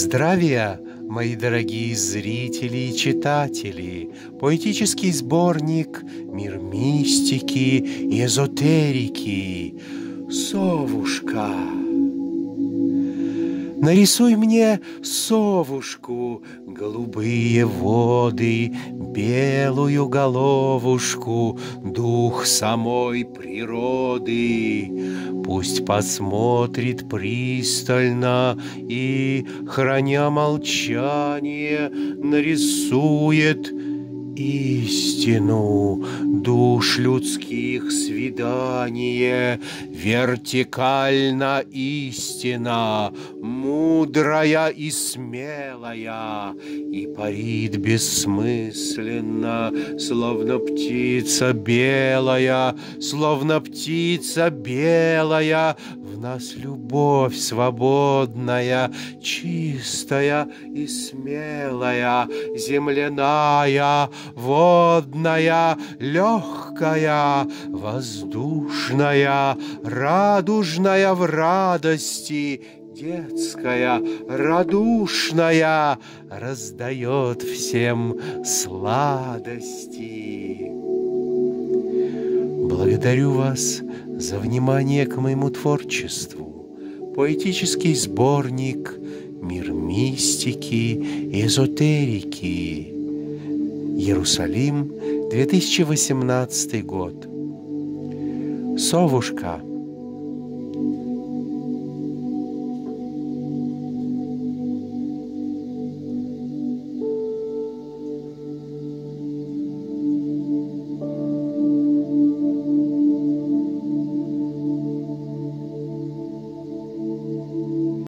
Здравия, мои дорогие зрители и читатели! Поэтический сборник «Мир мистики и эзотерики» «Совушка». Нарисуй мне совушку, голубые воды, белую головушку, дух самой природы. Пусть посмотрит пристально и, храня молчание, нарисует истину душ людских свидание, вертикально истина, мудрая и смелая, и парит бессмысленно, словно птица белая, словно птица белая, в нас любовь свободная, чистая и смелая, земляная, водная, легкая, воздушная, радужная в радости, детская, радушная, раздает всем сладости. Благодарю вас за внимание к моему творчеству. Поэтический сборник «Мир мистики и эзотерики». Иерусалим, 2018 год. Совушка –